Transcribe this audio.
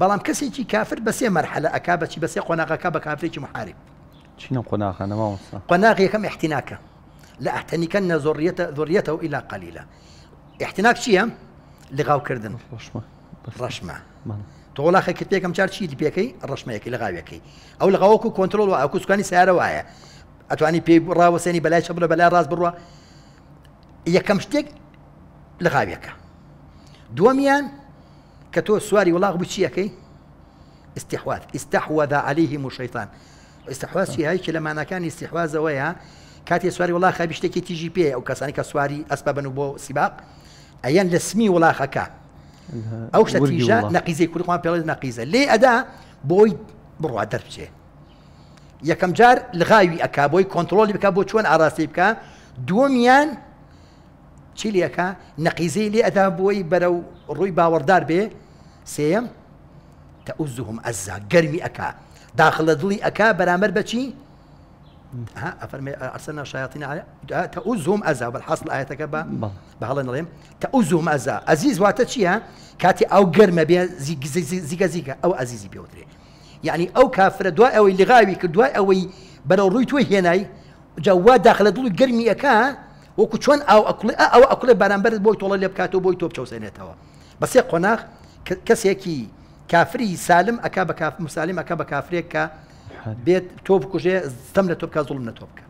بەڵام کەسێکی کافر سێ مەرحلە ئەکا بەچی بەسێ قۆناغەکە بە کافرێکی محارب. چینە قۆناغانە ماوەستا قۆناغ یەکەم احتیناکە. لە ئەحتەنیکەن زۆریەتە زۆریەتەوە ئیلا قەلیلە. احتیناک چییە؟ لەغاوکردن ڕەشمە. تۆڵاخێکت پێکەم چار چی دی پێەکەی ڕەشمەیەکی لە غاوەکەی ئەو لە غاوەکو کۆنتترۆل و ئەکوسکانی سیارە وایە. ئەتوانی پێی ڕاوەسێنی بەلای چە بڵە بەلای ڕاست بڕوە. یەکەم شتێک لە غاوێکە دووەمیان کە تۆ سواری وڵاغ بچیەکەی استحواذ. استحوذ عليهم الشيطان. استحواذ شي هاي لە مانەکانی استحوازەوەیە کاتێ سواری وڵا خابی شتێکی تیژی پێ ئەو کەسانی کە سواری ئەسپە بن و بۆ سیباق ئەیان لە سمی وڵاخەکە ئەو شتە تیژە نەقیزەی کوردخوان پێڵێت نەقیزە لێ ئەدا بۆی بڕوا دەربچێ یەکەم جار لغاوی ئەکا بۆی کۆنتترۆلی بکە بۆ چۆن ئاراستی بکە دووەمیان چی لەکە نەقیزەی لێ ئەدا بۆی بەرەو ڕووی باوەڕدار بێ سێم تەعوزهم ئەزا گەرمی ئەکا داخلە دڵی ئەکا بەرامەر بەچی ئەفەرمێ ئەرسەنا شایاتین تەعوزهم ئەزا بەحاصل ئاەتەکە بە بەڵێ نڵێم تەعوزهم ئەزا. ئەزیز واتە چییە؟ کاتی ئەو گەرمە بێ زیگە زیگە ئەو ئەزیزی پێوترێ یعنی ئەو کافرە دوای ئەوەی لغاوی کرد دوای ئەوەی بەرەو ڕووی توی هێنایی جاوا داخلە دڵی گەرمی ئەەکە وەکو چۆن ئەو ئەو ئەکلێ بەرامبەرت بۆی تۆڵە لێ بکاتەوە بۆی تۆ بچەوسێنێتەوە بەسێ قۆناغ کەسێکی کافری سالم ئەک بە مسالیم ئەک بە کافرێک کە بێت تۆ بکوژێ ستەم لە تۆ بکە زوڵم لە تۆ بکە.